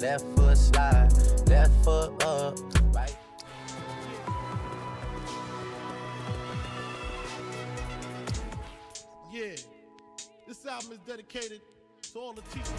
left foot slide, left foot up, right. Yeah, this album is dedicated to all the teachers.